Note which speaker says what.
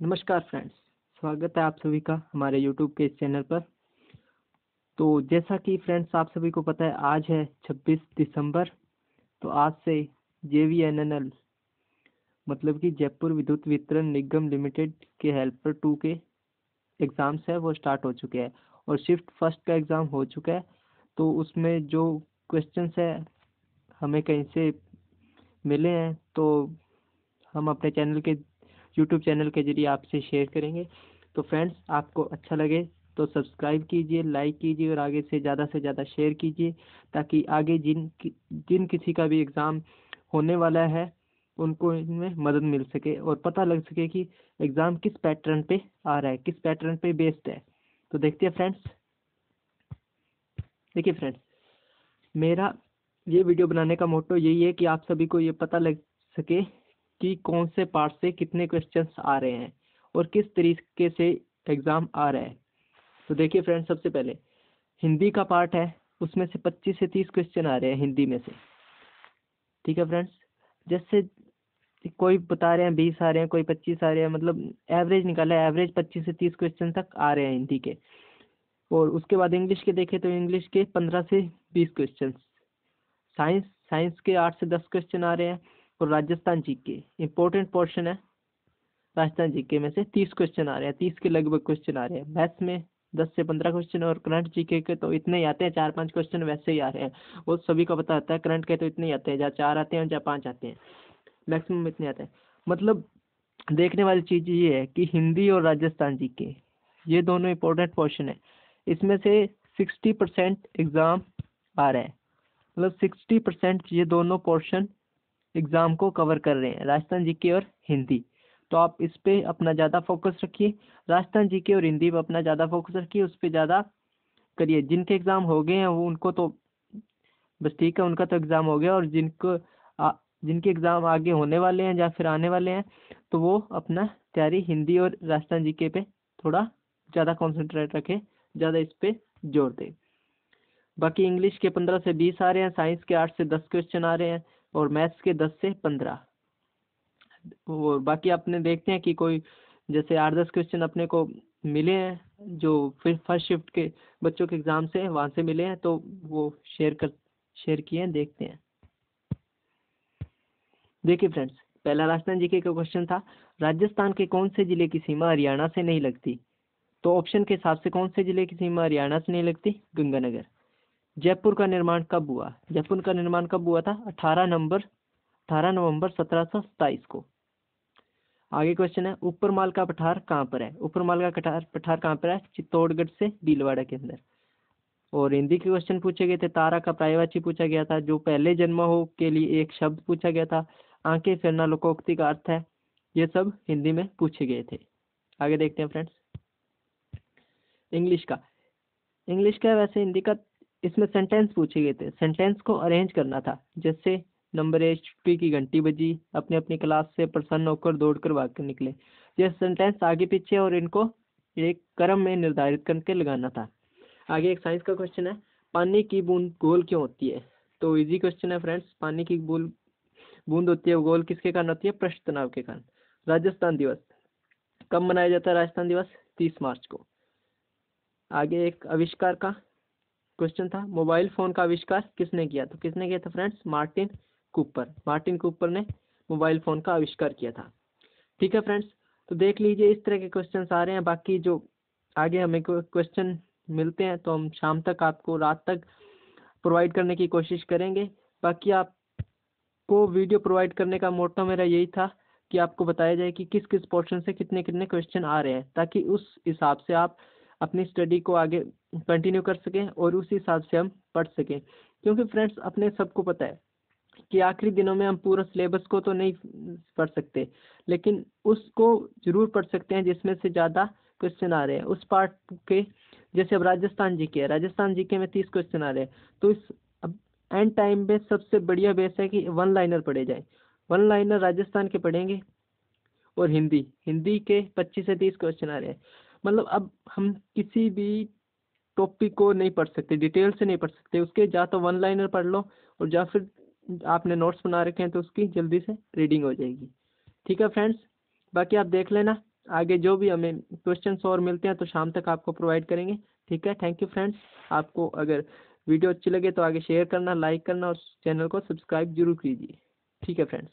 Speaker 1: नमस्कार फ्रेंड्स, स्वागत है आप सभी का हमारे यूट्यूब के इस चैनल पर। तो जैसा कि फ्रेंड्स आप सभी को पता है, आज है 26 दिसंबर तो आज से जे मतलब कि जयपुर विद्युत वितरण निगम लिमिटेड के हेल्पर टू के एग्ज़ाम्स है, वो स्टार्ट हो चुके हैं और शिफ्ट फ़र्स्ट का एग्ज़ाम हो चुका है। तो उसमें जो क्वेश्चन है, हमें कहीं से मिले हैं तो हम अपने चैनल के यूट्यूब चैनल के ज़रिए आपसे शेयर करेंगे। तो फ्रेंड्स आपको अच्छा लगे तो सब्सक्राइब कीजिए लाइक कीजिए और आगे से ज़्यादा से ज़्यादा शेयर कीजिए ताकि आगे जिन जिन किसी का भी एग्ज़ाम होने वाला है, उनको इनमें मदद मिल सके और पता लग सके कि एग्ज़ाम किस पैटर्न पे आ रहा है, किस पैटर्न पे बेस्ड है। तो देखते हैं फ्रेंड्स देखिए फ्रेंड्स मेरा ये वीडियो बनाने का मोटो यही है कि आप सभी को ये पता लग सके कि कौन से पार्ट से कितने क्वेश्चंस आ रहे हैं और किस तरीके से एग्ज़ाम आ रहा है। तो देखिए फ्रेंड्स सबसे पहले, हिंदी का पार्ट है, उसमें से 25 से 30 क्वेश्चन आ रहे हैं हिंदी में से। ठीक है फ्रेंड्स जैसे कोई बता रहे हैं, बीस आ रहे हैं, कोई पच्चीस आ रहे हैं मतलब एवरेज निकाला है एवरेज पच्चीस से तीस क्वेश्चन तक आ रहे हैं हिंदी के। और उसके बाद इंग्लिश के देखें तो इंग्लिश के पंद्रह से बीस क्वेश्चन साइंस साइंस के आठ से दस क्वेश्चन आ रहे हैं। और राजस्थान जी के इम्पोर्टेंट पोर्शन है। राजस्थान जीके में से तीस क्वेश्चन आ रहे हैं। तीस के लगभग क्वेश्चन आ रहे हैं। मैथ्स में दस से पंद्रह क्वेश्चन और करंट जीके के तो इतने ही आते हैं। चार पाँच क्वेश्चन वैसे ही आ रहे हैं। वो सभी को पता होता है। करंट के तो इतने ही आते हैं। जहाँ चार आते हैं जहाँ पाँच आते हैं। मैक्सिमम इतने आते हैं। मतलब देखने वाली चीज़ ये है कि हिंदी और राजस्थान जी के ये दोनों इम्पोर्टेंट पोर्शन है। इसमें से सिक्सटी परसेंट एग्ज़ाम आ रहा है। मतलब सिक्सटी परसेंट ये दोनों पोर्शन एग्ज़ाम को कवर कर रहे हैं राजस्थान जी और हिंदी। तो आप इस पर अपना ज़्यादा फोकस रखिए। राजस्थान जी और हिंदी पर अपना ज़्यादा फोकस रखिए उस पर ज़्यादा करिए। जिनके एग्ज़ाम हो गए हैं वो उनको तो बस ठीक है उनका तो एग्ज़ाम हो गया और जिनको आ, जिनके एग्ज़ाम आगे होने वाले हैं या फिर आने वाले हैं तो वो अपना तैयारी हिंदी और राजस्थान जी पे थोड़ा ज़्यादा कॉन्सेंट्रेट रखें ज़्यादा इस पर ज़ोर दें। बाकी इंग्लिश के पंद्रह से बीस आ रहे हैं साइंस के आठ से दस क्वेश्चन आ रहे हैं और मैथ्स के दस से पंद्रह। और बाकी अपने देखते हैं कि कोई जैसे आठ दस क्वेश्चन अपने को मिले हैं, जो फिर फ़र्स्ट शिफ्ट के बच्चों के एग्ज़ाम से वहाँ से मिले हैं तो वो शेयर कर शेयर किए हैं, देखते हैं। देखिए फ्रेंड्स पहला राजस्थान जी का क्वेश्चन था, राजस्थान के कौन से ज़िले की सीमा हरियाणा से नहीं लगती? तो ऑप्शन के हिसाब से कौन से ज़िले की सीमा हरियाणा से नहीं लगती? गंगानगर। जयपुर का निर्माण कब हुआ? जयपुर का निर्माण कब हुआ था? अठारह नवंबर अठारह नवंबर सत्रह सौ सताईस को। आगे क्वेश्चन है ऊपर माल का पठार कहाँ पर है? ऊपर माल का कठार, पठार कहाँ पर है? चित्तौड़गढ़ से भीलवाड़ा के अंदर। और हिंदी के क्वेश्चन पूछे गए थे, तारा का प्रायवाची पूछा गया था, जो पहले जन्म हो के लिए एक शब्द पूछा गया था, आँखें फिरना लोकोक्ति का अर्थ है, ये सब हिंदी में पूछे गए थे। आगे देखते हैं फ्रेंड्स इंग्लिश का। इंग्लिश का वैसे हिंदी का इसमें सेंटेंस पूछे गए थे। सेंटेंस को अरेंज करना था जैसे नंबर एच पी की घंटी बजी अपनी अपनी क्लास से प्रसन्न होकर दौड़ कर भाग कर निकले। ये सेंटेंस आगे पीछे और इनको एक क्रम में निर्धारित करके लगाना था। आगे एक साइंस का क्वेश्चन है, पानी की बूंद गोल क्यों होती है? तो इजी क्वेश्चन है फ्रेंड्स पानी की बूंद बूंद होती है, गोल किसके कारण होती है? पृष्ठ तनाव के कारण। राजस्थान दिवस, कब मनाया जाता है राजस्थान दिवस? तीस मार्च को। आगे एक आविष्कार का क्वेश्चन था मोबाइल फ़ोन का आविष्कार किसने किया तो किसने किया था friends Martin Cooper Martin Cooper ने मोबाइल फ़ोन का आविष्कार किया था। ठीक है फ्रेंड्स तो देख लीजिए इस तरह के क्वेश्चन आ रहे हैं। बाकी जो आगे हमें क्वेश्चन मिलते हैं तो हम शाम तक आपको, रात तक प्रोवाइड करने की कोशिश करेंगे। बाकी आपको वीडियो प्रोवाइड करने का मोटो मेरा यही था कि आपको बताया जाए कि किस किस पोर्शन से कितने कितने क्वेश्चन आ रहे हैं, ताकि उस हिसाब से आप अपनी स्टडी को आगे कंटिन्यू कर सकें और उस हिसाब से हम पढ़ सकें। क्योंकि फ्रेंड्स अपने सबको पता है कि आखिरी दिनों में हम पूरा सिलेबस को तो नहीं पढ़ सकते, लेकिन उसको ज़रूर पढ़ सकते हैं जिसमें से ज़्यादा क्वेश्चन आ रहे हैं। उस पार्ट के, जैसे अब राजस्थान जी के राजस्थान जी के में तीस क्वेश्चन आ रहे हैं। तो इस, अब एंड टाइम में सबसे बढ़िया बेस है कि वन लाइनर पढ़े जाए। वन लाइनर राजस्थान के पढ़ेंगे और हिंदी हिंदी के पच्चीस से तीस क्वेश्चन आ रहे हैं। मतलब अब हम किसी भी टॉपिक को नहीं पढ़ सकते डिटेल से नहीं पढ़ सकते। उसके या तो वन लाइनर पढ़ लो और या फिर आपने नोट्स बना रखे हैं तो उसकी जल्दी से रीडिंग हो जाएगी। ठीक है फ्रेंड्स बाकी आप देख लेना। आगे जो भी हमें क्वेश्चन और मिलते हैं तो शाम तक आपको प्रोवाइड करेंगे। ठीक है? थैंक यू फ्रेंड्स आपको अगर वीडियो अच्छी लगे तो आगे शेयर करना लाइक करना और चैनल को सब्सक्राइब ज़रूर कीजिए। ठीक है फ्रेंड्स